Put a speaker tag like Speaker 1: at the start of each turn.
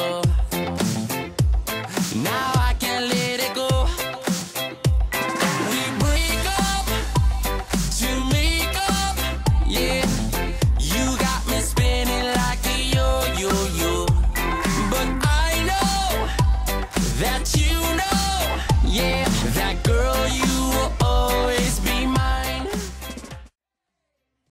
Speaker 1: Oh.